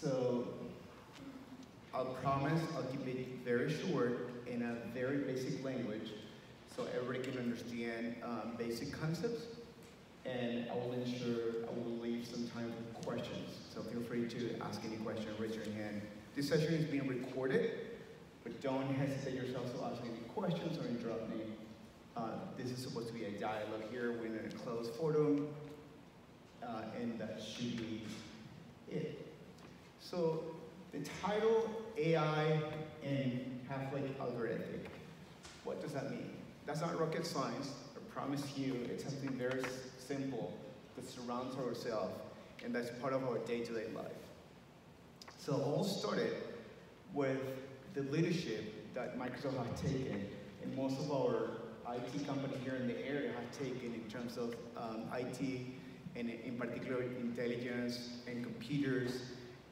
So I'll promise I'll keep it very short in a very basic language so everybody can understand um, basic concepts. And I will ensure I will leave some time for questions. So feel free to ask any question, raise your hand. This session is being recorded, but don't hesitate yourself to ask any questions or interrupt me. Uh, this is supposed to be a dialogue here. We're in a closed forum, uh, and that should be it. So the title AI and Half-Life Algorithmic. What does that mean? That's not rocket science. I promise you, it's something very simple that surrounds ourselves, and that's part of our day-to-day -day life. So all started with the leadership that Microsoft has taken, and most of our IT companies here in the area have taken in terms of um, IT, and in particular intelligence and computers,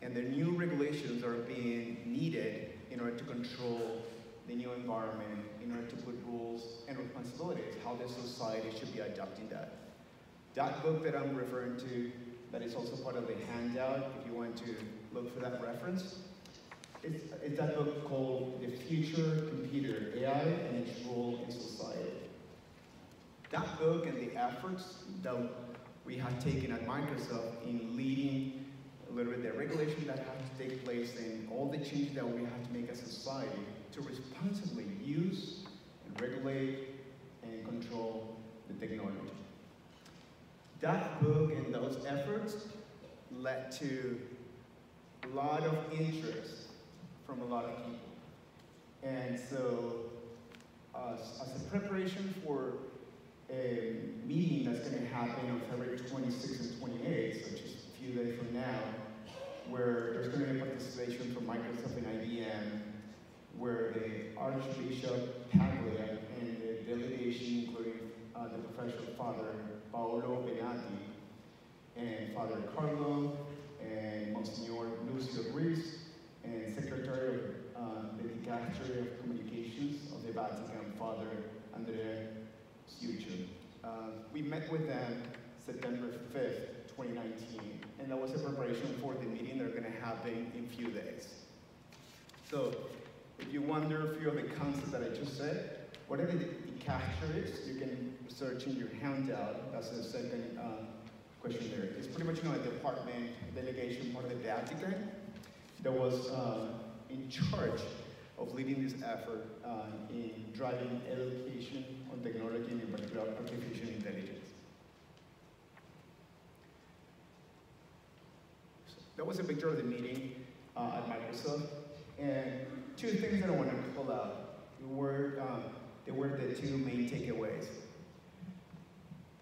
and the new regulations are being needed in order to control the new environment, in order to put rules and responsibilities, how the society should be adopting that. That book that I'm referring to, that is also part of the handout, if you want to look for that reference, it's, it's that book called The Future Computed, AI and its Role in Society. That book and the efforts that we have taken at Microsoft in leading bit the regulation that has to take place and all the changes that we have to make as a society to responsibly use and regulate and control the technology. That book and those efforts led to a lot of interest from a lot of people. And so, as a preparation for a meeting that's going to happen on February 26 and 28, so just a few days from now, where there's going to be participation from Microsoft and IBM, where the Archbishop Paglia and the delegation, including uh, the professor father Paolo Benanti, and Father Carlo, and Monsignor Lucio Ruiz, and Secretary of uh, the Dicastery of Communications of the Vatican, Father Andrea Succio. Uh, we met with them September 5th, 2019, and that was a preparation for the meeting they're going to happen in a few days. So, if you wonder a few of the concepts that I just said, whatever the, the is, You can search in your handout. That's the second uh, question there. It's pretty much you know, a department, delegation, part of the Vatican that was uh, in charge of leading this effort uh, in driving education on technology and in particular artificial intelligence. So that was a picture of the meeting uh, at Microsoft. And two things that I want to pull out were, um, they were the two main takeaways.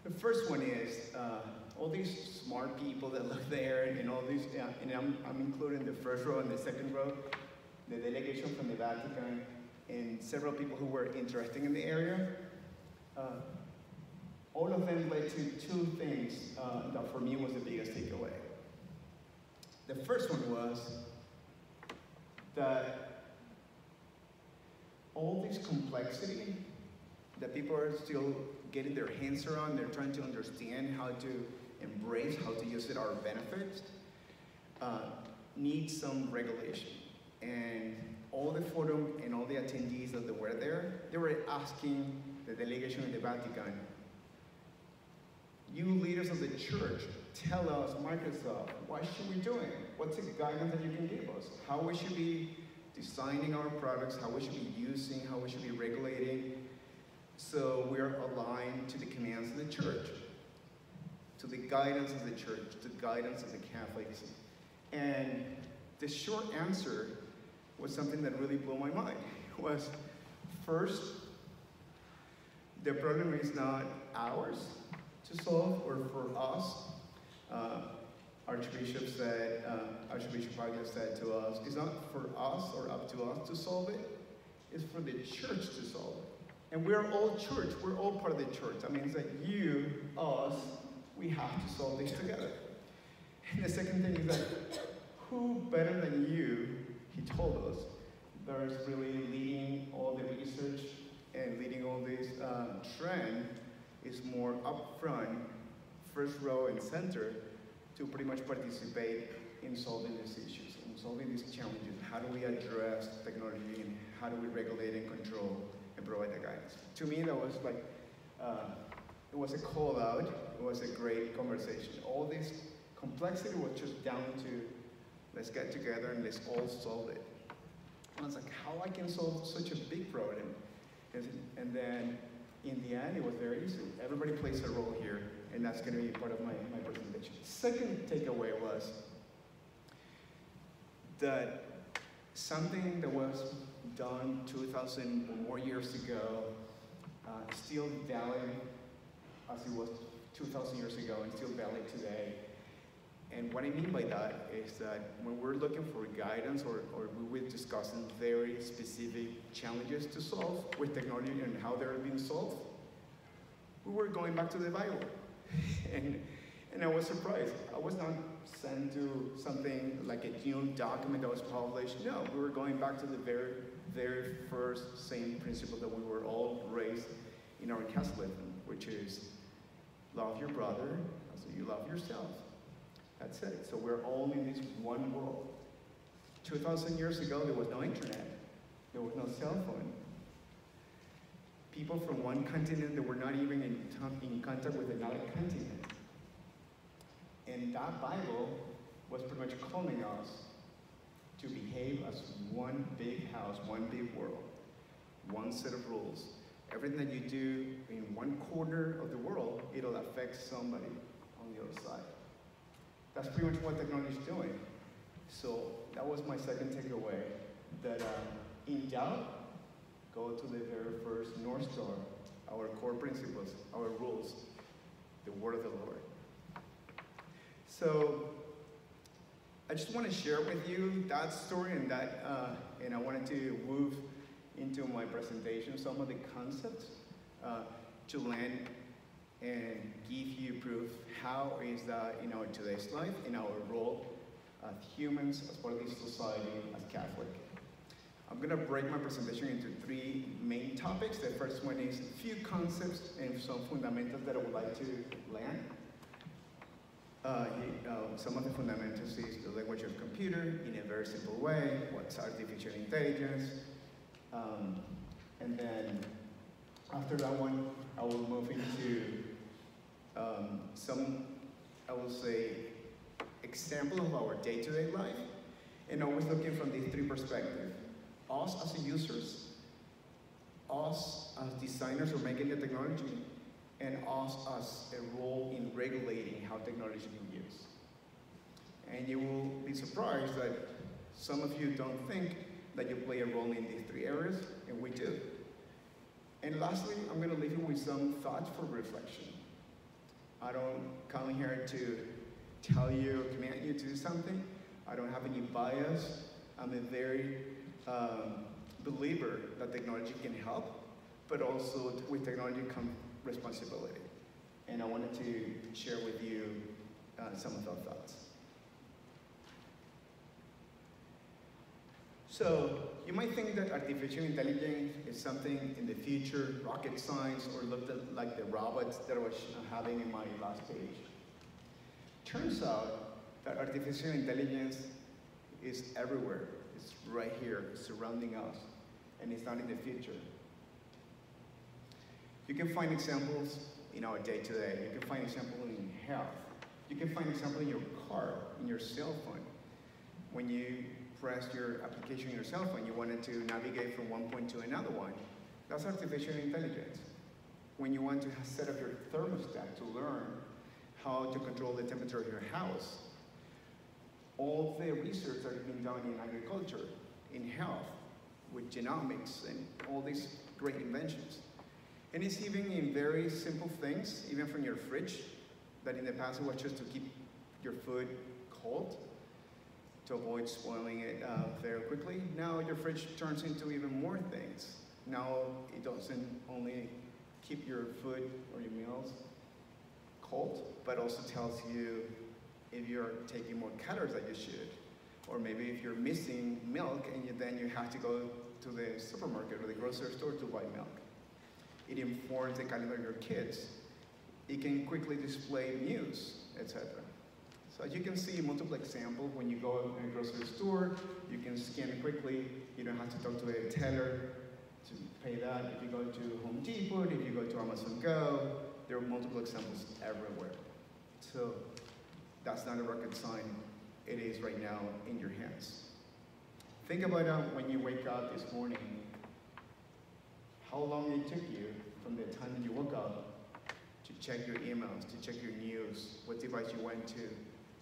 The first one is uh, all these smart people that look there, and all these, and I'm, I'm including the first row and the second row, the delegation from the Vatican, and several people who were interested in the area. Uh, all of them led to two things uh, that for me was the biggest takeaway. The first one was that all this complexity that people are still getting their hands around, they're trying to understand how to embrace, how to use it our benefits, uh, needs some regulation. And all the forum and all the attendees that were there, they were asking the delegation of the Vatican, you leaders of the church, tell us, Microsoft, what should we doing? What's the guidance that you can give us? How we should be designing our products, how we should be using, how we should be regulating, so we're aligned to the commands of the church, to the guidance of the church, to the guidance of the Catholics. And the short answer was something that really blew my mind. Was first, the problem is not ours to solve or for us. Uh, Archbishop said, uh, Archbishop Paglia said to us, it's not for us or up to us to solve it, it's for the church to solve it. And we're all church. We're all part of the church. That means that you, us, we have to solve this together. And the second thing is that who better than you, he told us, that is really leading all the research and leading all this um, trend is more upfront, first row and center, to pretty much participate in solving these issues, in solving these challenges. How do we address technology and how do we regulate and control and provide the guidance? To me, that was like, uh, it was a call out, it was a great conversation. All this complexity was just down to let's get together and let's all solve it. And I was like, how I can solve such a big problem? And, and then in the end, it was very easy. Everybody plays a role here, and that's going to be part of my, my presentation. Second takeaway was that something that was done 2,000 or more years ago uh, still valid as it was 2,000 years ago and still valid today. And what I mean by that is that when we're looking for guidance or, or we were discussing very specific challenges to solve with technology and how they're being solved, we were going back to the Bible. and, and I was surprised. I was not sent to something like a new document that was published. No, we were going back to the very, very first same principle that we were all raised in our Catholicism, which is love your brother as you love yourself. That's it. So we're all in this one world. 2,000 years ago, there was no internet. There was no cell phone. People from one continent that were not even in, in contact with another continent. And that Bible was pretty much calling us to behave as one big house, one big world, one set of rules. Everything that you do in one corner of the world, it'll affect somebody on the other side. That's pretty much what technology is doing. So that was my second takeaway, that um, in doubt, go to the very first North Star, our core principles, our rules, the word of the Lord. So I just want to share with you that story and that, uh, and I wanted to move into my presentation some of the concepts uh, to land and give you proof how is that in our today's life, in our role as humans, as part of this society, as Catholic. I'm to break my presentation into three main topics. The first one is a few concepts and some fundamentals that I would like to land. Uh, uh, some of the fundamentals is the language of computer in a very simple way, what's artificial intelligence, um, and then after that one, I will move into um, some, I will say, example of our day-to-day -day life, and always looking from these three perspectives. Us as users, us as designers who are making the technology, and us as a role in regulating how technology is used. And you will be surprised that some of you don't think that you play a role in these three areas, and we do. And lastly, I'm going to leave you with some thoughts for reflection. I don't come here to tell you, command you to do something. I don't have any bias. I'm a very um, believer that technology can help, but also with technology comes responsibility. And I wanted to share with you uh, some of those thoughts. So you might think that artificial intelligence is something in the future, rocket science, or looked at like the robots that I was having in my last page. Turns out that artificial intelligence is everywhere. It's right here, surrounding us, and it's not in the future. You can find examples in our day-to-day. -day. You can find examples in health. You can find examples in your car, in your cell phone. When you press your application on your cell you wanted to navigate from one point to another one. That's artificial intelligence. When you want to set up your thermostat to learn how to control the temperature of your house, all the research that has been done in agriculture, in health, with genomics and all these great inventions. And it's even in very simple things, even from your fridge, that in the past was just to keep your food cold, to avoid spoiling it uh, very quickly. Now your fridge turns into even more things. Now it doesn't only keep your food or your meals cold, but also tells you if you're taking more calories than you should. Or maybe if you're missing milk and you, then you have to go to the supermarket or the grocery store to buy milk. It informs the calendar of your kids. It can quickly display news, etc. So as you can see, multiple examples. When you go in a grocery store, you can scan it quickly. You don't have to talk to a teller to pay that. If you go to Home Depot, if you go to Amazon Go, there are multiple examples everywhere. So that's not a rocket sign. It is right now in your hands. Think about uh, when you wake up this morning, how long it took you from the time that you woke up to check your emails, to check your news, what device you went to.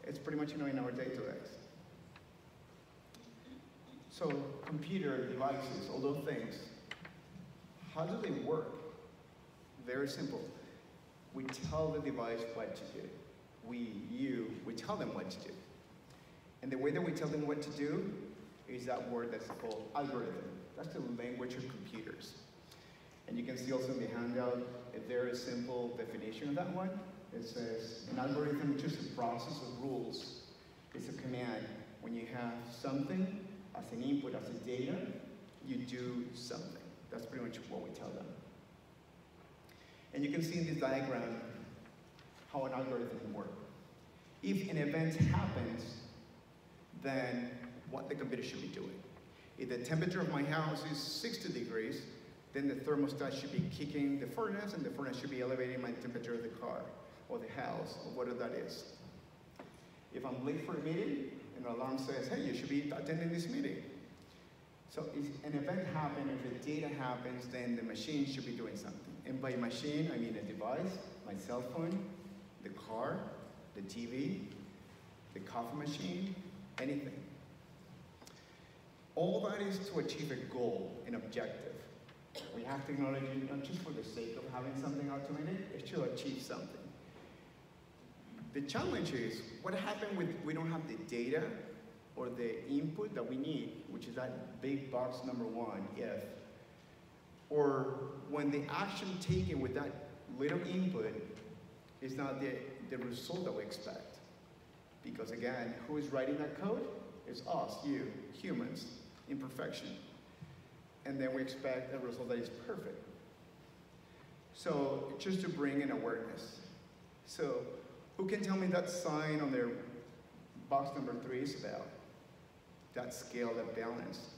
It's pretty much you know in our day-to-day. So computer devices, all those things, how do they work? Very simple. We tell the device what to do. We, you, we tell them what to do. And the way that we tell them what to do is that word that's called algorithm. That's the language of computers. And you can see also in the handout a very simple definition of that one. It says an algorithm is just a process of rules. It's a command. When you have something as an input, as a data, you do something. That's pretty much what we tell them. And you can see in this diagram how an algorithm works. If an event happens, then what the computer should be doing. If the temperature of my house is 60 degrees, then the thermostat should be kicking the furnace and the furnace should be elevating my temperature of the car or the house or whatever that is. If I'm late for a meeting, and an alarm says, hey, you should be attending this meeting. So if an event happens, if a data happens, then the machine should be doing something. And by machine, I mean a device, my cell phone, the car, the TV, the coffee machine, anything. All that is to achieve a goal, an objective. We have technology not just for the sake of having something automated, it's to achieve something. The challenge is, what happens when we don't have the data or the input that we need, which is that big box number one, if, or when the action taken with that little input is not the, the result that we expect. Because again, who is writing that code? It's us, you, humans, imperfection. And then we expect a result that is perfect. So just to bring in awareness. So who can tell me that sign on their box number three is about? That scale, that balance.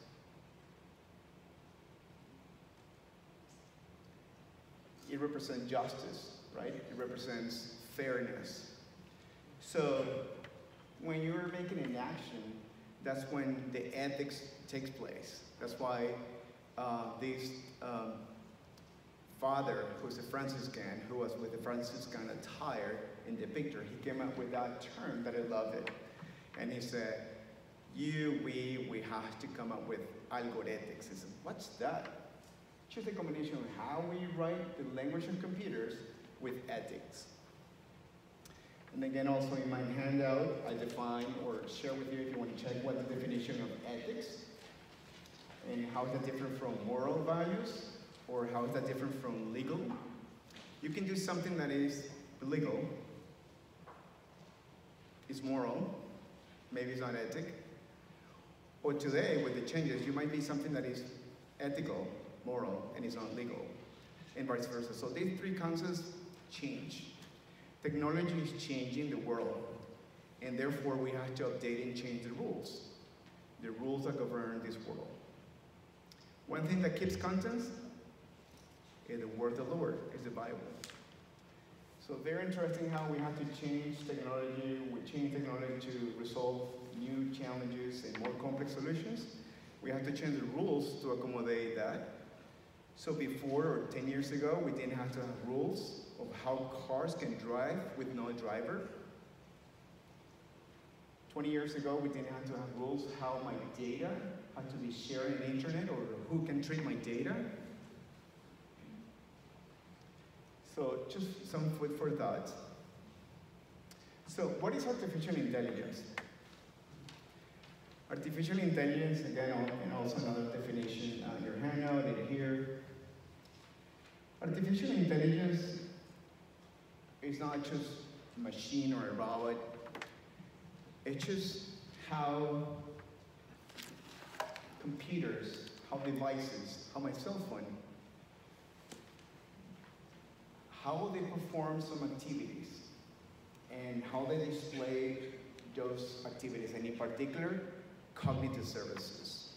It represents justice, right? It represents fairness. So when you're making an action, that's when the ethics takes place. That's why uh, this um, father, who's a Franciscan, who was with the Franciscan attire in the picture, he came up with that term that I love it. And he said, you, we, we have to come up with algor-ethics. He said, what's that? Just a combination of how we write the language of computers with ethics. And again, also in my handout, I define or share with you if you want to check what the definition of ethics and how is that different from moral values or how is that different from legal. You can do something that is legal, is moral, maybe it's not ethic. Or today, with the changes, you might be something that is ethical, moral, and is not legal, and vice versa. So these three concepts change. Technology is changing the world, and therefore we have to update and change the rules, the rules that govern this world. One thing that keeps constant is the word of the Lord, is the Bible. So very interesting how we have to change technology, we change technology to resolve new challenges and more complex solutions. We have to change the rules to accommodate that. So before, or 10 years ago, we didn't have to have rules of how cars can drive with no driver. 20 years ago, we didn't have to have rules how my data had to be shared on the internet or who can treat my data. So just some food for thought. So what is artificial intelligence? Artificial intelligence, again, and also another definition on your handout and here. Artificial intelligence is not just a machine or a robot. It's just how computers, how devices, how my cell phone how will they perform some activities and how they display those activities, and in particular, cognitive services,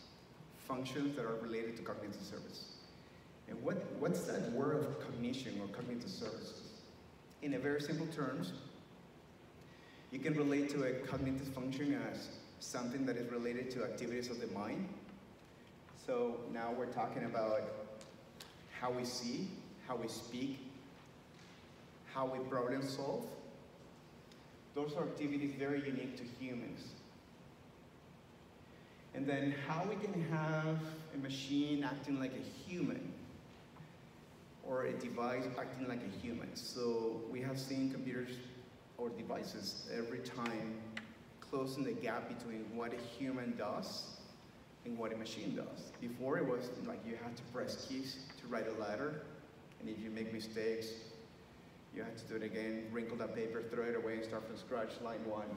functions that are related to cognitive services. And what, what's that word of cognition or cognitive services? In a very simple terms, you can relate to a cognitive function as something that is related to activities of the mind. So now we're talking about how we see, how we speak, how we problem solve. Those are activities very unique to humans. And then how we can have a machine acting like a human or a device acting like a human. So we have seen computers or devices every time closing the gap between what a human does and what a machine does. Before it was like you had to press keys to write a letter, and if you make mistakes, you had to do it again, wrinkle that paper, throw it away, and start from scratch, line one.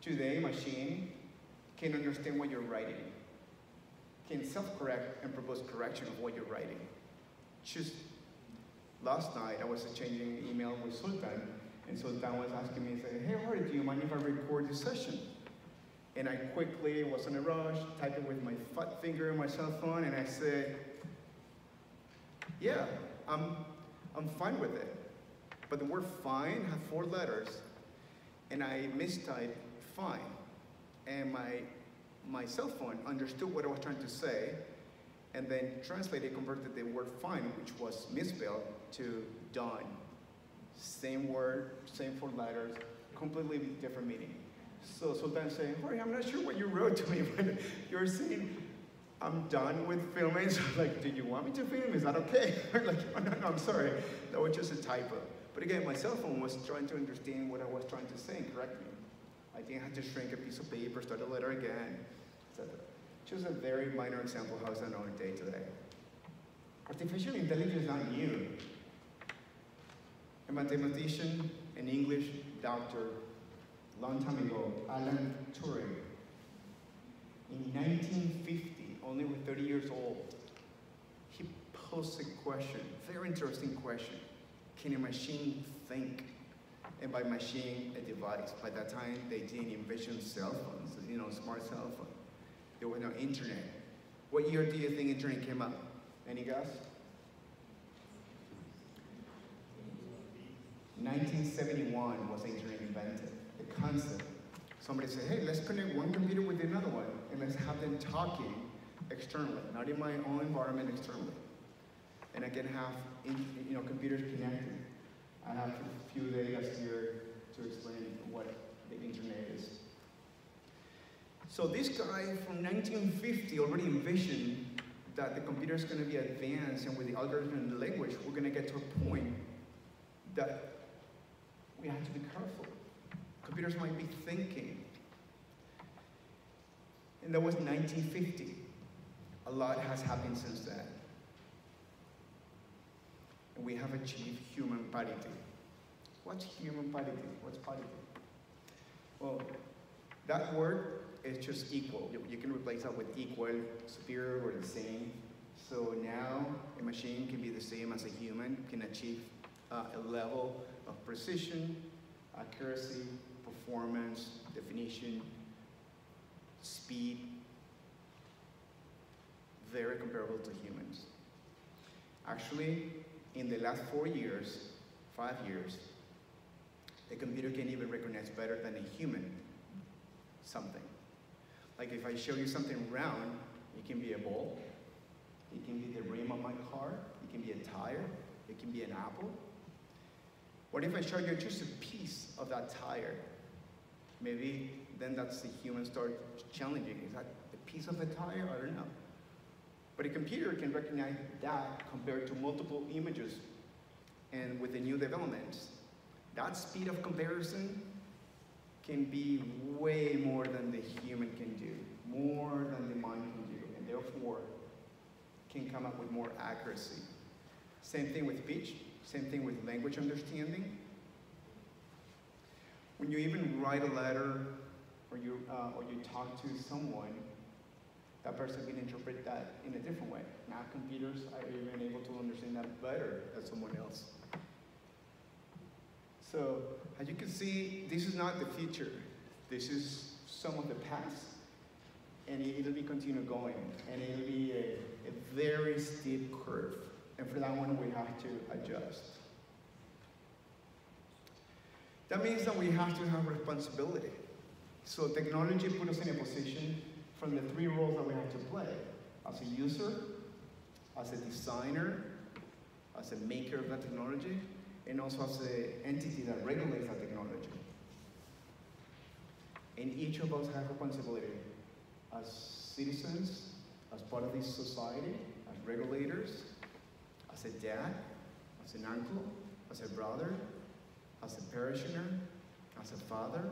Today, machine can understand what you're writing, can self-correct and propose correction of what you're writing. Just last night, I was exchanging email with Sultan, and Sultan was asking me, saying, hey, Jorge, do you mind if I record this session? And I quickly, was in a rush, typed it with my fat finger on my cell phone, and I said, yeah, I'm, I'm fine with it. But the word fine had four letters, and I mistyped fine. And my, my cell phone understood what I was trying to say, and then translated, converted the word fine, which was misspelled, to done. Same word, same four letters, completely different meaning. So Sultan saying, Jorge, I'm not sure what you wrote to me but you're saying, I'm done with filming. So like, do you want me to film? Is that okay? like, oh, no, no, I'm sorry. That was just a typo. But again, my cell phone was trying to understand what I was trying to say and correct me. I think I had to shrink a piece of paper, start a letter again, etc. Just a very minor example of how it's done on a day to day. Artificial intelligence is not new. A mathematician, an English doctor, long time ago, Alan Turing, in 1950, only with 30 years old, he posed a question, very interesting question. Can a machine think? And by machine, a device. By that time, they didn't envision cell phones, you know, smart cell phone. There was no internet. What year do you think internet came up? Any guess? 1971 was internet invented. The concept. Somebody said, hey, let's connect one computer with another one and let's have them talking externally, not in my own environment externally. And I can have you know, computers connected. I have a few days here to explain what the internet is. So this guy from 1950 already envisioned that the computer is going to be advanced and with the algorithm and the language, we're going to get to a point that we have to be careful. Computers might be thinking. And that was 1950. A lot has happened since then. And we have achieved human parity. What's human parity? What's parity? Well, that word is just equal. You can replace that with equal, superior, or the same. So now a machine can be the same as a human, can achieve uh, a level of precision, accuracy, performance, definition, speed, very comparable to humans. Actually, in the last four years, five years, a computer can even recognize better than a human something. Like if I show you something round, it can be a ball, it can be the rim of my car, it can be a tire, it can be an apple, what if I show you just a piece of that tire? Maybe then that's the human start challenging. Is that a piece of a tire? I don't know. But a computer can recognize that compared to multiple images and with the new developments. That speed of comparison can be way more than the human can do, more than the mind can do, and therefore can come up with more accuracy. Same thing with speech. Same thing with language understanding. When you even write a letter or you, uh, or you talk to someone, that person can interpret that in a different way. Now computers are even able to understand that better than someone else. So as you can see, this is not the future. This is some of the past, and it'll be continue going, and it'll be a, a very steep curve. And for that one, we have to adjust. That means that we have to have responsibility. So technology put us in a position from the three roles that we have to play. As a user, as a designer, as a maker of that technology, and also as an entity that regulates that technology. And each of us have responsibility as citizens, as part of this society, as regulators, as a dad, as an uncle, as a brother, as a parishioner, as a father,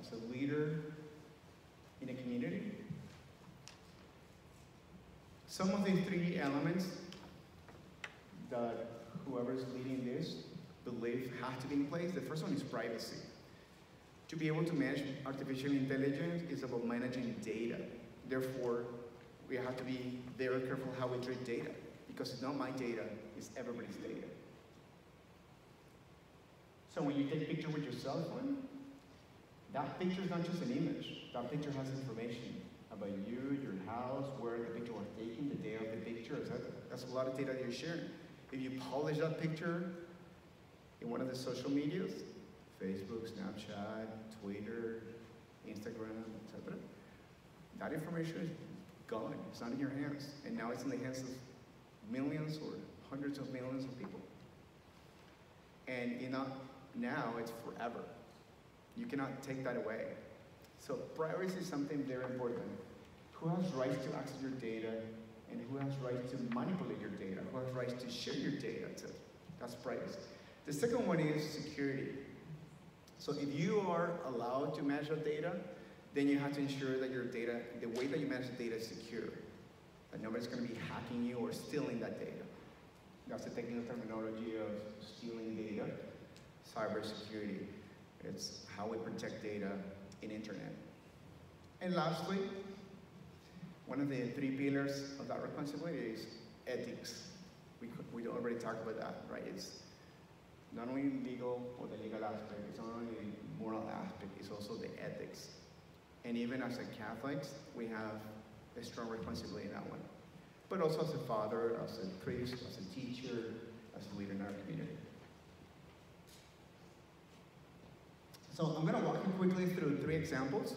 as a leader in a community. Some of the three elements that whoever's leading this believe have to be in place. The first one is privacy. To be able to manage artificial intelligence is about managing data. Therefore, we have to be very careful how we treat data because it's not my data, it's everybody's data. So when you take a picture with your cell phone, that picture is not just an image. That picture has information about you, your house, where the picture was taken, the day of the picture, etc. That's a lot of data that you're sharing. If you publish that picture in one of the social medias, Facebook, Snapchat, Twitter, Instagram, etc., that information is gone. It's not in your hands. And now it's in the hands of millions or hundreds of millions of people. And you know, now it's forever. You cannot take that away. So privacy is something very important. Who has rights to access your data and who has rights to manipulate your data, who has rights to share your data. To, that's privacy. The second one is security. So if you are allowed to manage data, then you have to ensure that your data, the way that you manage the data is secure. That nobody's going to be hacking you or stealing that data. That's the technical terminology of stealing data, cybersecurity. It's how we protect data in internet. And lastly, one of the three pillars of that responsibility is ethics. We, we already talked about that, right? It's not only legal or the legal aspect, it's not only the moral aspect, it's also the ethics. And even as a Catholics, we have a strong responsibility in that one. But also as a father, as a priest, as a teacher, as a leader in our community. So I'm going to walk you quickly through three examples.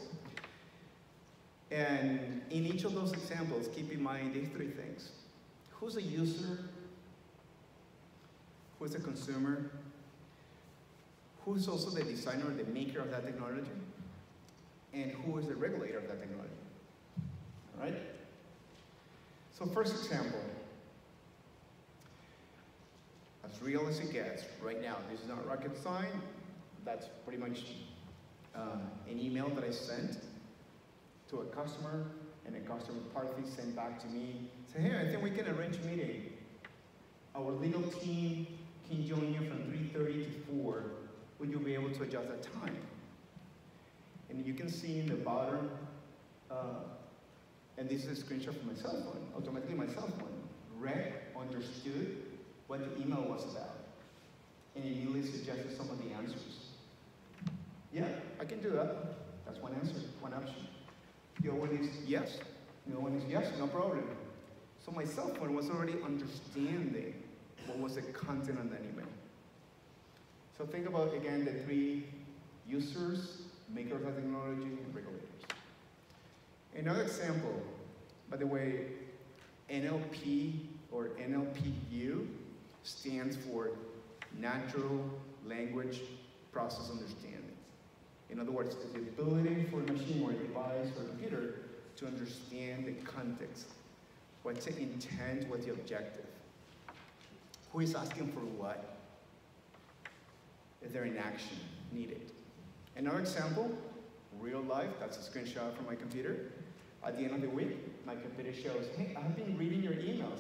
And in each of those examples, keep in mind these three things. Who's a user? Who's a consumer? Who's also the designer, the maker of that technology? And who is the regulator of that technology? All right? So first example, as real as it gets right now, this is not rocket science, that's pretty much uh, an email that I sent to a customer, and a customer partly sent back to me, say, hey, I think we can arrange a meeting. Our legal team can join you from 3.30 to 4. Would you be able to adjust that time? And you can see in the bottom, uh, and this is a screenshot from my cell phone, automatically my cell phone, read, understood what the email was about, and immediately suggested some of the answers. Yeah, I can do that. That's one answer, one option. The other one is yes. The other one is yes, no problem. So my cell phone was already understanding what was the content on that email. So think about, again, the three users, makers of technology, and regulators. Another example, by the way, NLP or NLPU stands for Natural Language Process Understanding. In other words, the ability for a machine or a device or a computer to understand the context. What's the intent, what's the objective? Who is asking for what? Is there an action needed? Another example, real life, that's a screenshot from my computer. At the end of the week, my computer shows, hey, I've been reading your emails.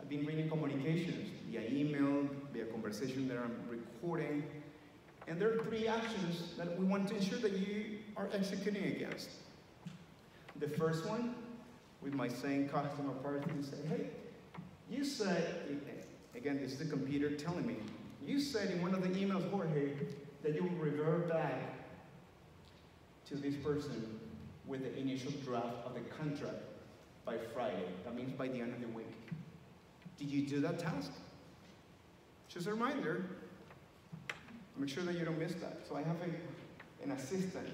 I've been reading communications via email, via conversation that I'm recording, and there are three actions that we want to ensure that you are executing against. The first one, we might in customer party, say, hey, you said Again, this is the computer telling me, you said in one of the emails, Jorge, that you will revert back to this person with the initial draft of the contract by Friday. That means by the end of the week. Did you do that task? Just a reminder. Make sure that you don't miss that. So I have a, an assistant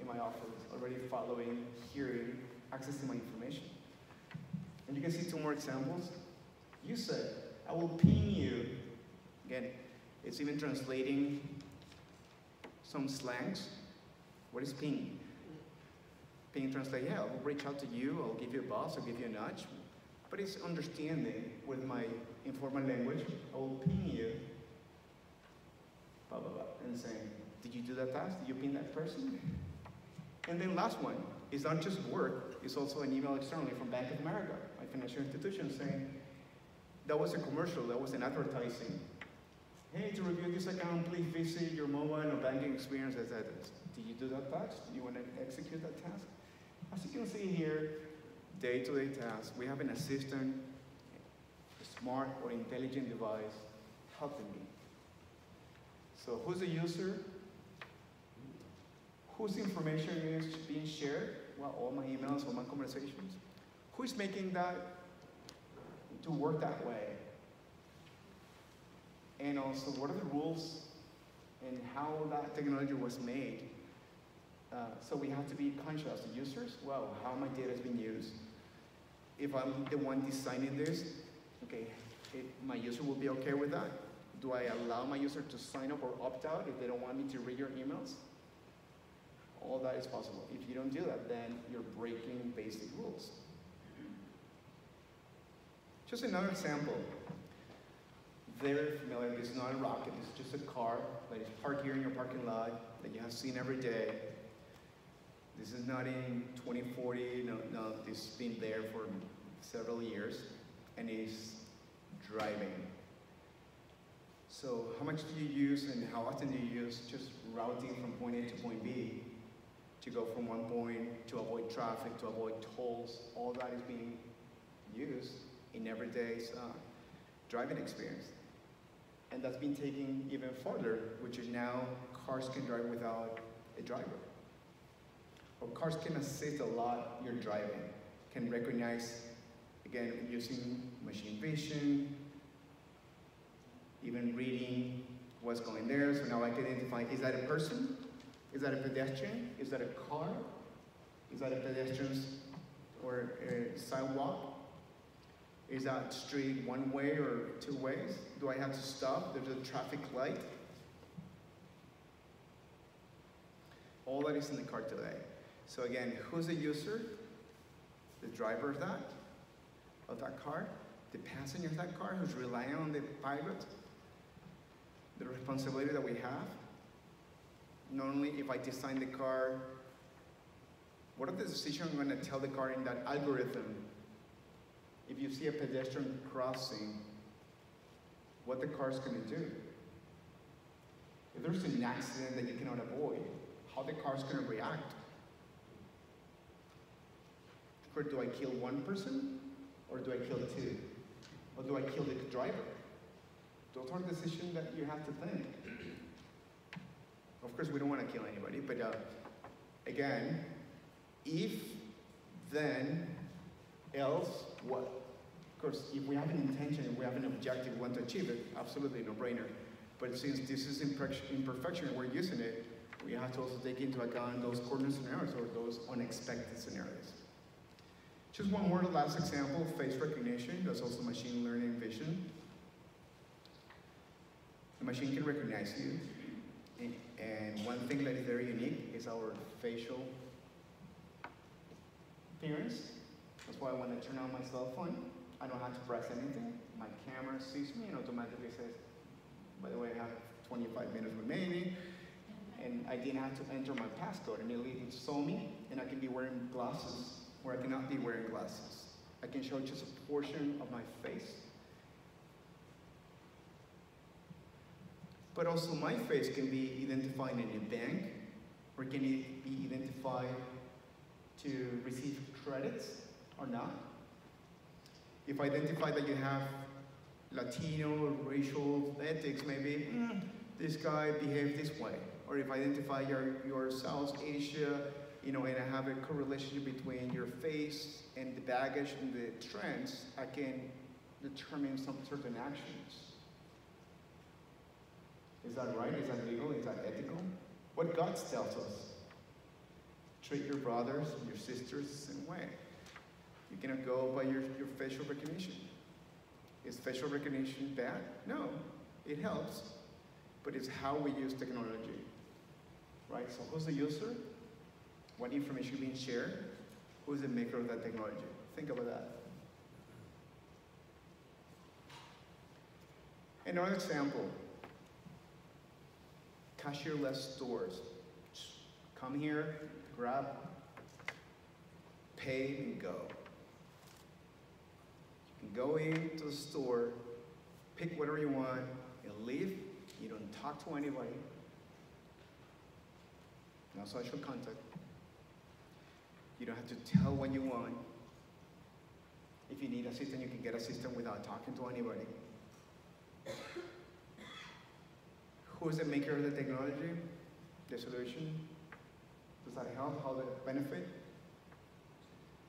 in my office already following, hearing, accessing my information. And you can see two more examples. You said, I will ping you. Again, it's even translating some slangs. What is ping? Ping translate, yeah, I'll reach out to you, I'll give you a buzz, I'll give you a nudge. But it's understanding with my informal language, I will ping you, blah, blah, blah, and saying, did you do that task? Did you ping that person? And then last one, it's not just work, it's also an email externally from Bank of America, my financial institution, saying, that was a commercial, that was an advertising. Hey, to review this account, please visit your mobile or banking experience, etc. Did you do that task? Do you want to execute that task? As you can see here, day-to-day -day tasks, we have an assistant, a smart or intelligent device helping me. So who's the user? Whose information is being shared? Well, all my emails, all my conversations. Who's making that to work that way? And also, what are the rules and how that technology was made? Uh, so we have to be conscious, the users, well, how my data is being used. If I'm the one designing this, okay, it, my user will be okay with that. Do I allow my user to sign up or opt out if they don't want me to read your emails? All that is possible. If you don't do that, then you're breaking basic rules. Just another example. Very familiar, this is not a rocket, this is just a car that is parked here in your parking lot that you have seen every day. This is not in 2040, no, no, this has been there for several years and is driving. So how much do you use and how often do you use just routing from point A to point B to go from one point to avoid traffic, to avoid tolls, all that is being used in everyday uh, driving experience. And that's been taken even further, which is now cars can drive without a driver. Or cars can assist a lot your driving, can recognize, again, using machine vision, even reading what's going there. So now I can identify, is that a person? Is that a pedestrian? Is that a car? Is that a pedestrian or a sidewalk? Is that street one way or two ways? Do I have to stop? There's a traffic light. All that is in the car today. So again, who's the user? The driver of that, of that car? The passenger of that car who's relying on the pilot? The responsibility that we have? Not only if I design the car, what are the decisions I'm going to tell the car in that algorithm? If you see a pedestrian crossing, what the car's going to do? If there's an accident that you cannot avoid, how the car's going to react? Or do I kill one person? Or do I kill two? Or do I kill the driver? Those are decisions that you have to think. Of course, we don't want to kill anybody, but uh, again, if, then, else, what? Of course, if we have an intention, if we have an objective, we want to achieve it, absolutely no-brainer. But since this is imperfection we're using it, we have to also take into account those corner scenarios or those unexpected scenarios. Just one more last example, face recognition. That's also machine learning vision. The machine can recognize you. And one thing that is very unique is our facial appearance. That's why when I turn on my cell phone, I don't have to press anything. My camera sees me and automatically says, by the way, I have 25 minutes remaining. And I didn't have to enter my passcode. Immediately it saw me, and I can be wearing glasses where I cannot be wearing glasses. I can show just a portion of my face. But also my face can be identified in a bank, or can it be identified to receive credits or not. If I identify that you have Latino racial ethics, maybe mm, this guy behaved this way. Or if I identify your, your South Asia, you know, and I have a correlation between your face and the baggage and the trends, I can determine some certain actions. Is that right? Is that legal? Is that ethical? What God tells us. Treat your brothers and your sisters the same way. You cannot go by your, your facial recognition. Is facial recognition bad? No, it helps, but it's how we use technology. Right? So who's the user? What information being shared? Who's the maker of that technology? Think about that. Another example, cashierless stores. Come here, grab, pay, and go. You can go into the store, pick whatever you want, and leave. You don't talk to anybody. No social contact. You don't have to tell what you want. If you need assistance, you can get assistance without talking to anybody. Who is the maker of the technology? The solution? Does that help? How it benefit?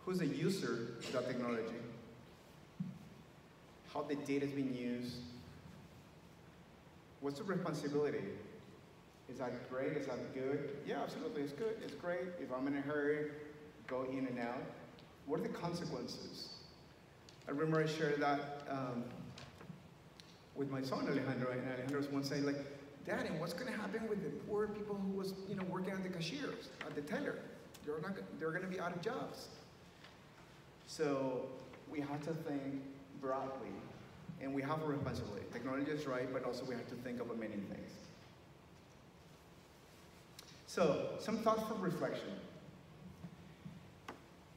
Who's the user of that technology? How the data is being used? What's the responsibility? Is that great? Is that good? Yeah, absolutely, it's good. It's great. If I'm in a hurry, go in and out. What are the consequences? I remember I shared that um, with my son Alejandro, and Alejandro was once saying like, Daddy, what's going to happen with the poor people who was, you know, working at the cashiers, at the teller? They're not, they're going to be out of jobs. So we have to think broadly, and we have a responsibility. Technology is right, but also we have to think about many things. So some thoughts for reflection.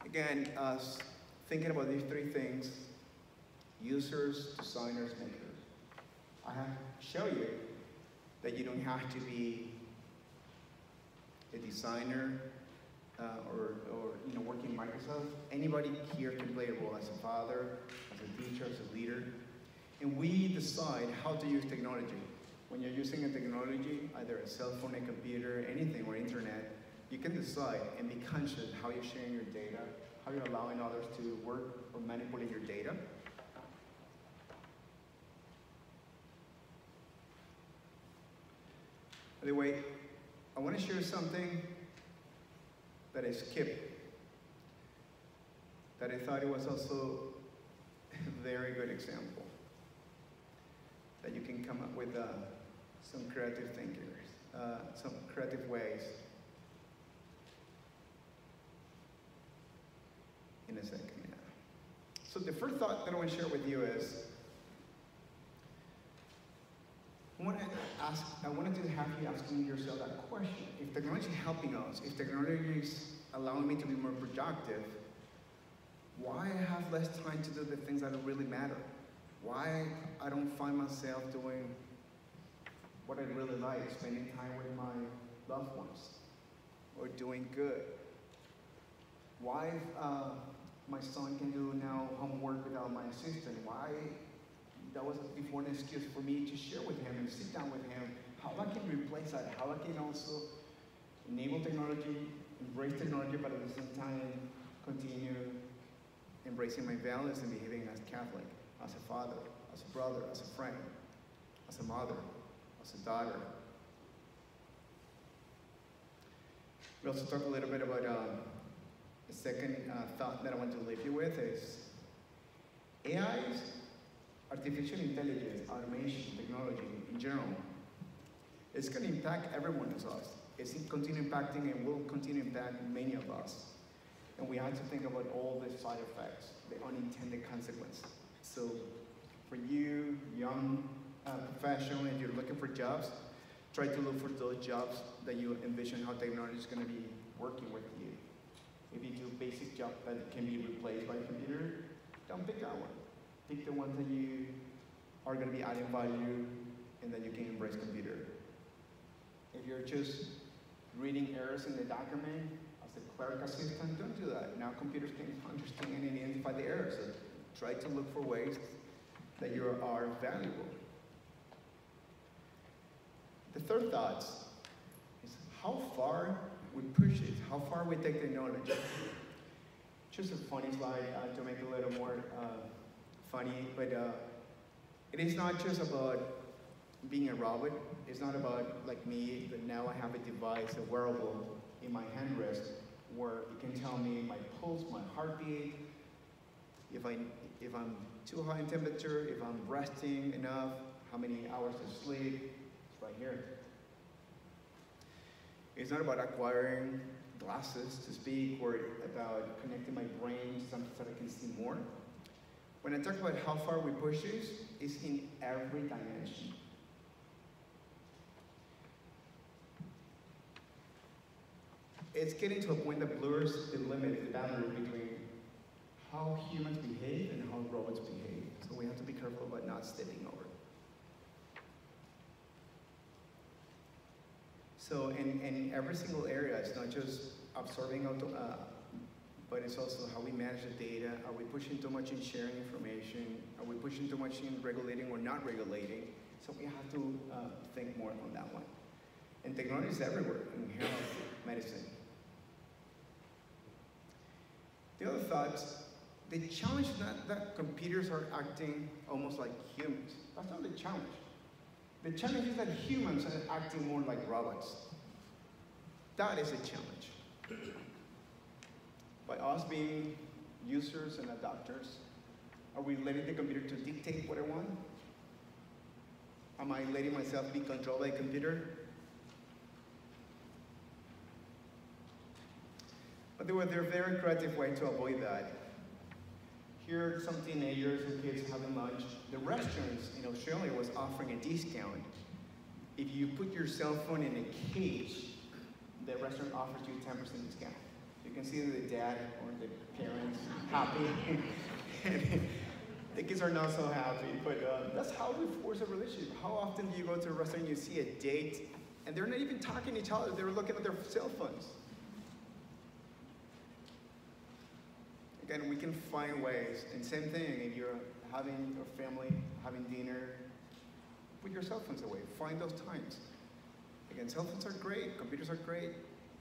Again, us thinking about these three things: users, designers, makers. I have show you that you don't have to be a designer uh, or, or you know working Microsoft. Anybody here can play a role as a father, as a teacher, as a leader, and we decide how to use technology. When you're using a technology, either a cell phone, a computer, anything, or internet, you can decide and be conscious how you're sharing your data, how you're allowing others to work or manipulate your data. Anyway, I want to share something that I skipped that I thought it was also a very good example that you can come up with uh, some creative thinkers, uh, some creative ways. In a second, yeah. So the first thought that I want to share with you is I want to ask, I wanted to have you asking yourself that question. If technology is helping us, if technology is allowing me to be more productive, why I have less time to do the things that really matter? Why I don't find myself doing what I really like, spending time with my loved ones, or doing good? Why uh, my son can do now homework without my assistant? Why that was before an excuse for me to share with him and sit down with him how I can replace that, how I can also enable technology, embrace technology, but at the same time continue embracing my values and behaving as Catholic, as a father, as a brother, as a friend, as a mother, as a daughter. We also talk a little bit about um, the second uh, thought that I want to leave you with is AI's artificial intelligence, automation, technology in general, it's going to impact everyone of us. It's continue impacting and will continue impacting many of us. And we have to think about all the side effects, the unintended consequences. So for you, young uh, professional, if you're looking for jobs, try to look for those jobs that you envision how technology is going to be working with you. If you do basic job that can be replaced by a computer, don't pick that one pick the ones that you are going to be adding value and that you can embrace computer. If you're just reading errors in the document as a clerical assistant, don't do that. Now computers can understand and identify the errors. So try to look for ways that you are valuable. The third thought is how far we push it, how far we take the knowledge. Just a funny slide uh, to make it a little more uh, funny, but uh, it is not just about being a robot. It's not about like me, but now I have a device, a wearable in my handrest where it can tell me my pulse, my heartbeat, if, I, if I'm too high in temperature, if I'm resting enough, how many hours of sleep, it's right here. It's not about acquiring glasses to speak or about connecting my brain to something that I can see more. When I talk about how far we push this, it's in every dimension. It's getting to a point that blurs the limit, the boundary between how humans behave and how robots behave. So we have to be careful about not stepping over. So in, in every single area, it's not just absorbing, auto, uh, but it's also how we manage the data. Are we pushing too much in sharing information? Are we pushing too much in regulating or not regulating? So we have to uh, think more on that one. And technology is everywhere in health, medicine. The other thought, the challenge is not that computers are acting almost like humans. That's not the challenge. The challenge is that humans are acting more like robots. That is a challenge. By us being users and adopters, are we letting the computer to dictate what I want? Am I letting myself be controlled by a computer? But there were are very creative way to avoid that. Here, some teenagers and kids having lunch. The restaurants in Australia was offering a discount. If you put your cell phone in a cage, the restaurant offers you 10% discount. Can see the dad or the parents happy. the kids are not so happy, but uh, that's how we force a relationship. How often do you go to a restaurant and you see a date and they're not even talking to each other, they're looking at their cell phones. Again, we can find ways. And same thing, if you're having a family, having dinner, put your cell phones away. Find those times. Again, cell phones are great, computers are great,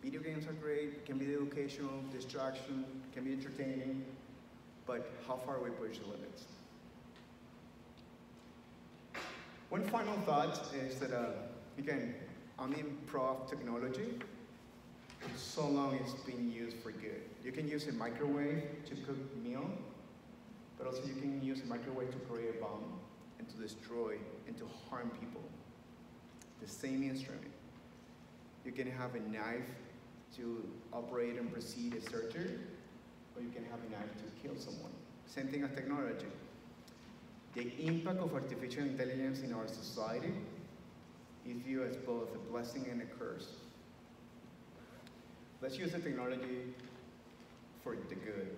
video games are great, can be educational, distraction, can be entertaining, but how far we push the limits. One final thought is that, uh, again, in pro technology, so long it's being used for good. You can use a microwave to cook meal, but also you can use a microwave to create a bomb and to destroy and to harm people. The same instrument. You can have a knife to operate and proceed a surgery, or you can have a knife to kill someone. Same thing as technology. The impact of artificial intelligence in our society is viewed as both a blessing and a curse. Let's use the technology for the good.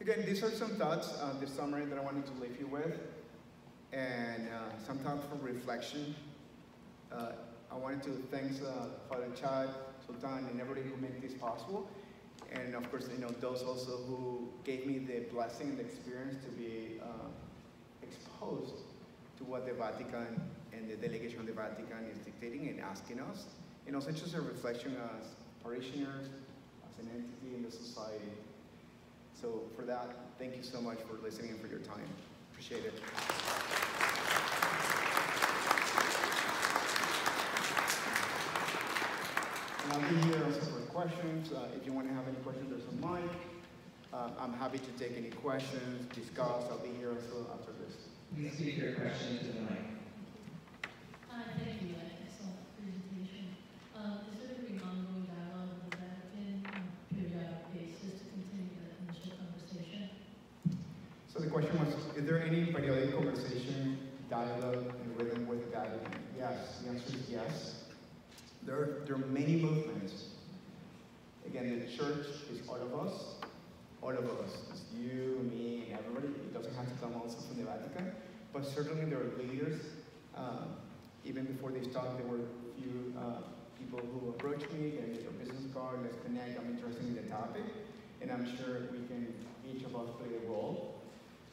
Again, these are some thoughts, uh, the summary that I wanted to leave you with, and uh, some reflection. Uh, I wanted to thank uh, Father Chad, Sultan, and everybody who made this possible. And of course, you know, those also who gave me the blessing and the experience to be uh, exposed to what the Vatican and the delegation of the Vatican is dictating and asking us. And also just a reflection as parishioners, as an entity in the society. So for that, thank you so much for listening and for your time. Appreciate it. And I'll be here also for questions. Uh, if you want to have any questions, there's a mic. Uh, I'm happy to take any questions, discuss. I'll be here also after this. Please speak your question to the mic. Hi, thank you. Excellent presentation. Uh, is there an ongoing dialogue with the Vatican a periodic basis to continue that initial conversation? So the question was, is there any periodic conversation, dialogue, and rhythm with the Vatican? Yes, the answer is yes. There are, there are many movements. Again, the church is all of us, all of us. It's you, me, everybody. It doesn't have to come also from the Vatican, but certainly there are leaders. Um, even before this talk, there were a few uh, people who approached me and their business card, let's connect, I'm interested in the topic, and I'm sure we can, each of us play a role.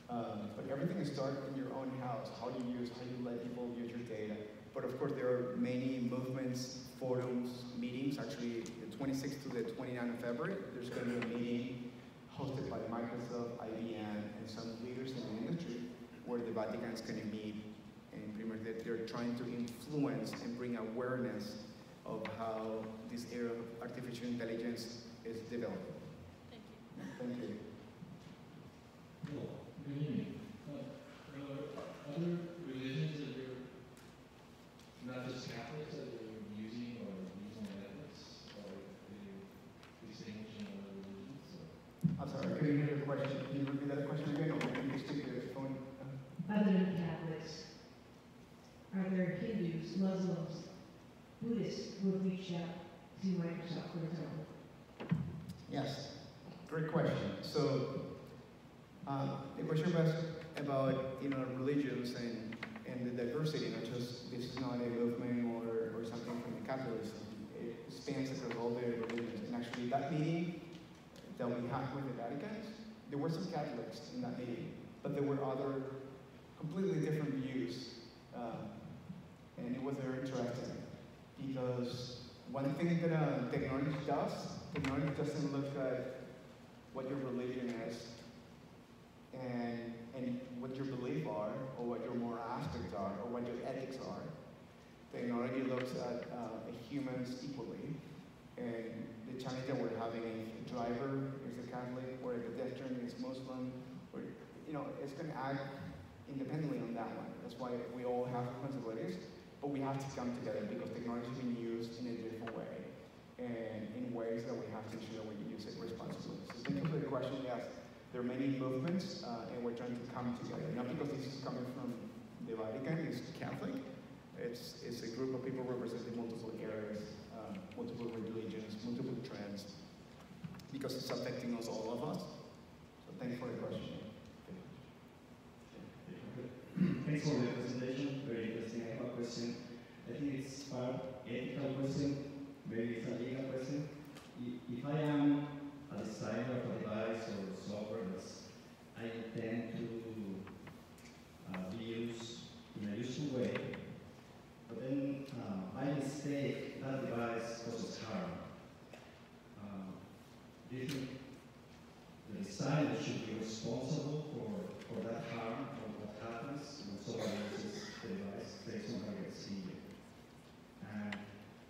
Um, but everything starts in your own house, how do you use, how you let people use your data. But of course, there are many movements, forums, meetings. Actually, the 26th to the 29th of February, there's going to be a meeting hosted by Microsoft, IBM, and some leaders in the industry where the Vatican is going to meet. And pretty much that they're trying to influence and bring awareness of how this era of artificial intelligence is developing. Thank you. Thank you. Hello, good evening. Uh, uh, Other religions that you're, not just Catholics, that you're using or using ethics, or the distinguishing other religions? I'm sorry, I couldn't hear the question. Can you repeat that question again, or can you stick to the phone? Other than Catholics, are there Hindus, Muslims, Buddhists who have reached out to Microsoft, for example? Yes, great question. So, um, the question was about, you know, religions and, and the diversity, not just, this is not a movement or, or something from the Catholicism. It spans across all the religions. And actually, that meeting that we had with the Vatican, there were some Catholics in that meeting, but there were other completely different views. Um, and it was very interesting because one thing that uh, technology does, technology doesn't look at what your religion is and, and what your beliefs are, or what your moral aspects are, or what your ethics are. Technology looks at uh, humans equally, and the challenge that we're having, is a driver is a Catholic, or a pedestrian is Muslim, or, you know, it's going to act independently on that one. That's why we all have responsibilities, but we have to come together because technology is being used in a different way and in ways that we have to ensure we use it responsibly. So thank you for the question. Yes, there are many movements, uh, and we're trying to come together. Not because this is coming from the Vatican, it's Catholic. It's, it's a group of people representing multiple areas, uh, multiple religions, multiple trends, because it's affecting us, all of us. So thank you for the question. Thanks for the presentation, very interesting. I have a question. I think it's part ethical question, maybe it's a legal question. If I am a designer of a device or software I intend to uh, be used in a useful way, then uh, by mistake that device causes harm. Do you think the designer should be responsible for, for that harm or what happens when someone uses the device on how it's injured? And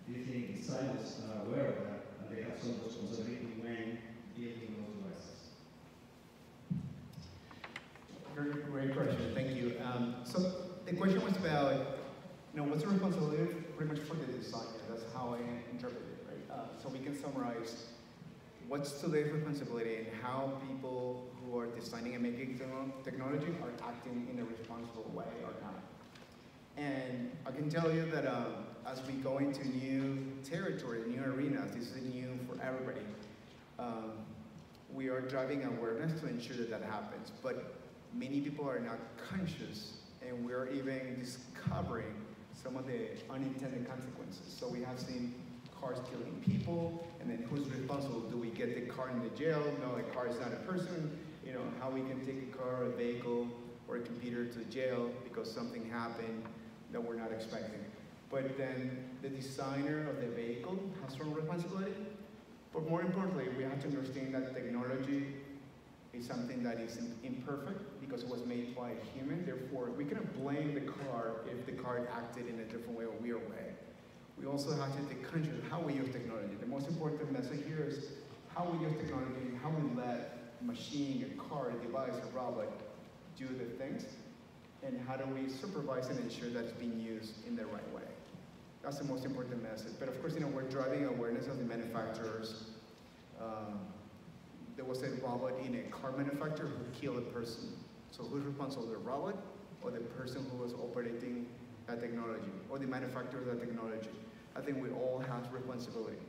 do you think designers are aware of that and they have some responsibility when dealing with those devices? Great, great question. Thank you. Um, so the question was about, you know, what's the responsibility pretty much for the designer? That's how I interpret it, right? Uh, so we can summarize what's today's responsibility and how people who are designing and making technology are acting in a responsible way or not. And I can tell you that um, as we go into new territory, new arenas, this is new for everybody. Um, we are driving awareness to ensure that that happens. But many people are not conscious, and we're even discovering some of the unintended consequences. So we have seen cars killing people, and then who's responsible? Do we get the car in the jail? No, the car is not a person. You know, how we can take a car, a vehicle, or a computer to jail because something happened that we're not expecting. But then the designer of the vehicle has some responsibility. But more importantly, we have to understand that technology is something that is imperfect because it was made by a human. Therefore, we cannot blame the car if the car acted in a different way or weird way. We also have to take conscious of how we use technology. The most important message here is how we use technology, how we let a machine, a car, a device, a robot do the things, and how do we supervise and ensure that it's being used in the right way. That's the most important message. But of course, you know, we're driving awareness of the manufacturers. Um, there was a robot in a car manufacturer who killed a person. So who's responsible, the robot or the person who was operating that technology or the manufacturer of that technology? I think we all have responsibility.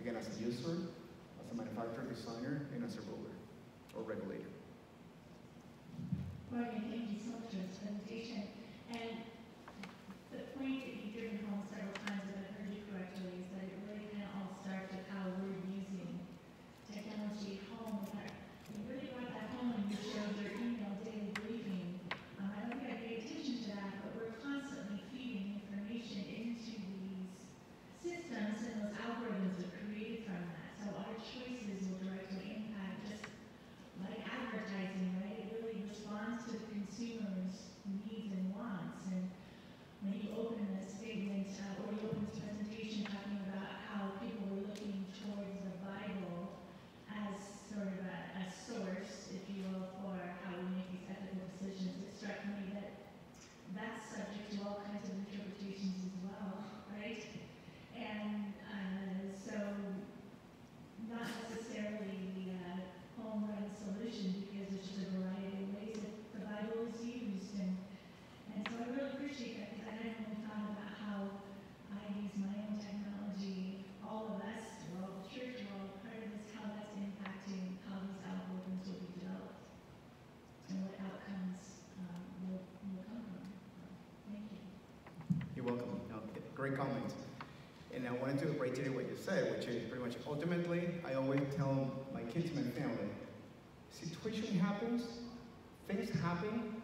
Again, as a user, as a manufacturer, designer, and as a ruler or regulator. Thank you so much for this presentation. And the point that you've driven home several times, if I've heard you correctly, is that it really kind of all starts with how we're using technology at home. In fact, you really brought that home when you showed your email daily great comment. And I wanted to reiterate what you said, which is pretty much ultimately, I always tell my kids and my family, situation happens, things happen,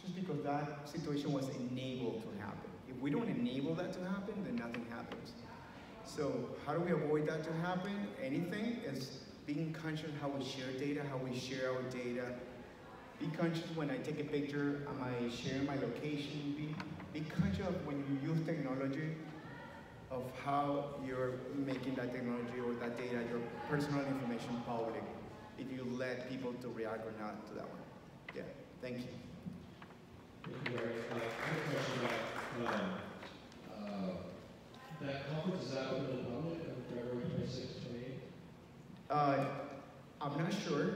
just because that situation was enabled to happen. If we don't enable that to happen, then nothing happens. So how do we avoid that to happen? Anything is being conscious how we share data, how we share our data. Be conscious when I take a picture, am I sharing my location? Be, be conscious of when you use technology of how you're making that technology or that data, your personal information public, if you let people to react or not to that one. Yeah, thank you. Thank you, Larry. Uh, I have a question about, um, uh, that conference is out to the public on February twenty-sixth, twenty-eighth? Uh, I'm not sure,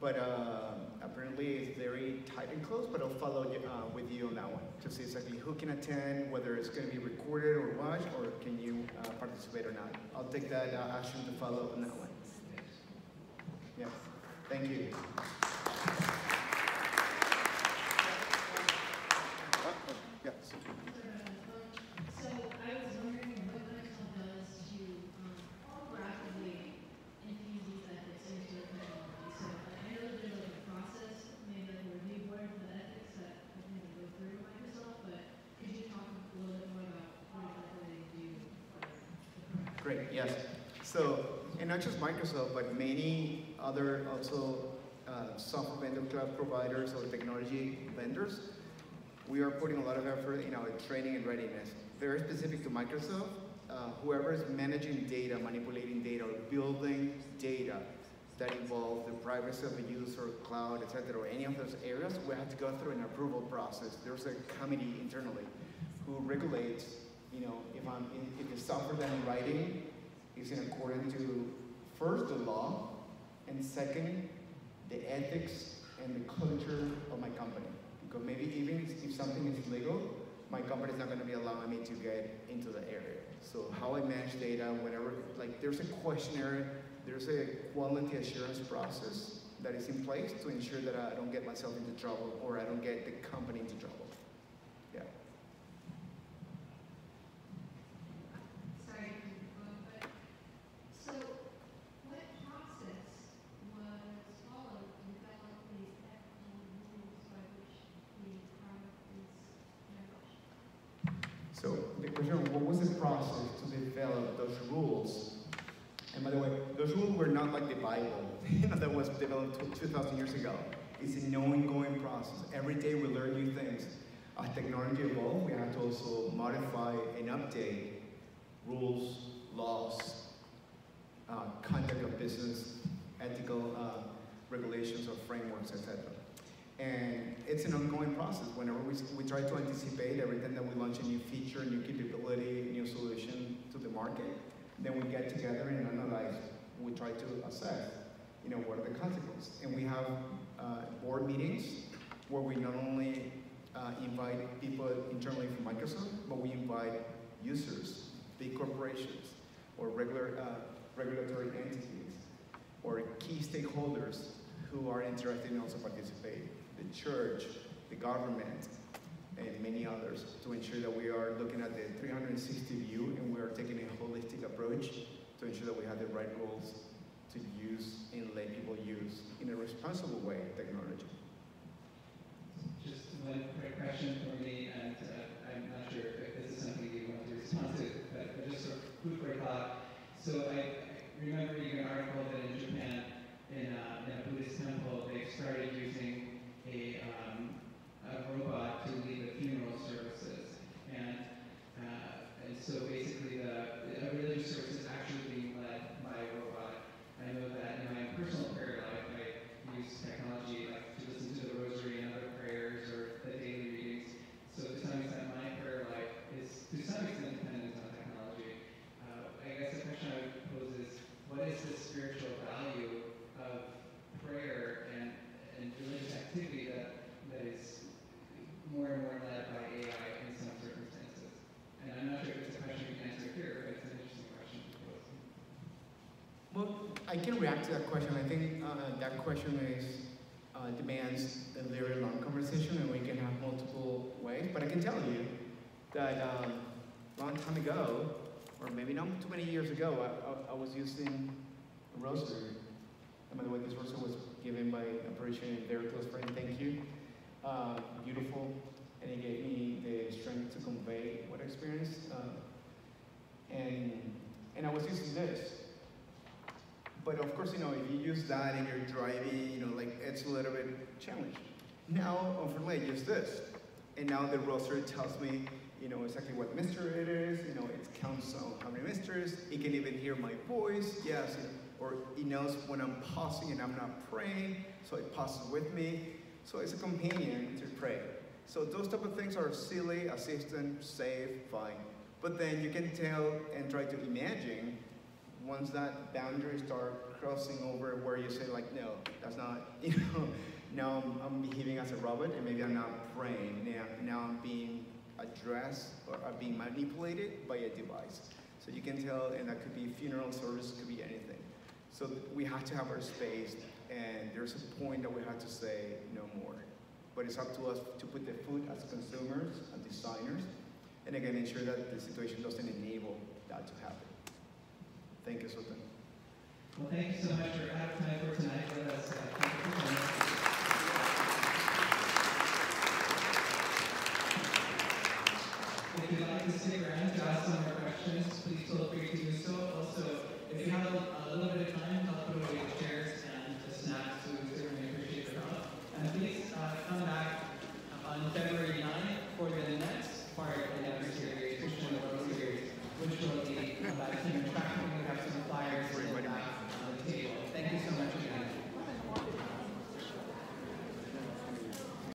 but uh, apparently it's very tight and close, but I'll follow uh, with you on that one to see exactly who can attend, whether it's going to be recorded or watched, or can you uh, participate or not. I'll take that uh, action to follow on that one. Yes, thank you. Yes. So I was wondering what Microsoft does to um, rapidly infuse these ethics into your technology. So I know that there's like a process, maybe like a review board for the ethics that I think they go through Microsoft, but could you talk a little bit more about what exactly they do for the product? Great, yes. So, and not just Microsoft, but many other also uh, software vendor cloud providers or technology vendors, we are putting a lot of effort in our training and readiness. Very specific to Microsoft, uh, whoever is managing data, manipulating data, or building data that involves the privacy of a user, cloud, etc., or any of those areas, we have to go through an approval process. There's a committee internally who regulates, you know, if I'm in, if the software that I'm writing is in accordance to first the law, and second the ethics and the culture of my company. Because maybe even if something is legal, my company is not going to be allowing me to get into the area. So how I manage data, whenever, like there's a questionnaire, there's a quality assurance process that is in place to ensure that I don't get myself into trouble or I don't get the company into trouble. Yeah. Sorry to keep going, but, so what process was followed to develop these ethical rules by which the product is managed? So the question, what was the process to develop those rules? And by the way, those rules were not like the Bible, you know, that was developed 2,000 years ago. It's an ongoing process. Every day we learn new things. As technology evolves, we have to also modify and update rules, laws, uh, conduct of business, ethical uh, regulations or frameworks, etc. And it's an ongoing process. Whenever we, we try to anticipate every time that we launch a new feature, new capability, new solution to the market, then we get together and analyze. We try to assess, you know, what are the consequences. And we have uh, board meetings where we not only uh, invite people internally from Microsoft, but we invite users, big corporations, or regular uh, regulatory entities, or key stakeholders who are interested and also participate, the church, the government, and many others to ensure that we are looking at the 360 view and we are taking a holistic approach to ensure that we have the right rules to use and let people use in a responsible way technology. Just one quick question for me, and uh, I'm not sure if this is something you want to respond to, but, just sort of food for thought. So I, remember reading an article that in Japan, in a, in a Buddhist temple, they started using a, um, a robot to lead the funeral services, and uh, and so basically the, the religious service is actually being led by a robot. I know that in my personal prayer life, I use technology like to listen to the rosary and other prayers or the daily readings. So to some extent, my prayer life is to some extent dependent on technology. Uh, I guess the question I would pose is, what is the spiritual value of prayer and, and religious activity that, that is more and more led by AI in some circumstances? And I'm not sure if it's a question you can answer here, but it's an interesting question to pose. Well, To that question. I think uh, that question is uh, demands a very long conversation, and we can have multiple ways. But I can tell you that, um, long time ago, or maybe not too many years ago, I, I, I was using a rosary. And by the way, this rosary was given by a Parisian very close friend, thank you. Uh, beautiful, and it gave me the strength to convey what I experienced. Uh, and, and I was using this. But of course, you know, if you use that and you're driving, you know, like it's a little bit challenging. Now, I use this. And now the rosary tells me, you know, exactly what mystery it is, you know, it counts on how many mysteries, it can even hear my voice, yes, or it knows when I'm pausing and I'm not praying, so it pauses with me. So it's a companion to pray. So those type of things are silly, assistant, safe, fine. But then you can tell and try to imagine once that boundary start crossing over where you say like, no, that's not, you know, now I'm, I'm behaving as a robot and maybe I'm not praying. Now, now I'm being addressed or I'm being manipulated by a device. So you can tell, and that could be funeral service, could be anything. So we have to have our space, and there's a point that we have to say no more. But it's up to us to put the foot as consumers and designers, and again, ensure that the situation doesn't enable that to happen think is within. Well, thank you so much for out of time for tonight. Let us uh, thank you If you'd like to stick around to ask some more questions, please feel free to do so. Also, if you have a, a little bit of time, help put away the chairs and the snacks. We certainly appreciate your help. And please uh, come back uh, on February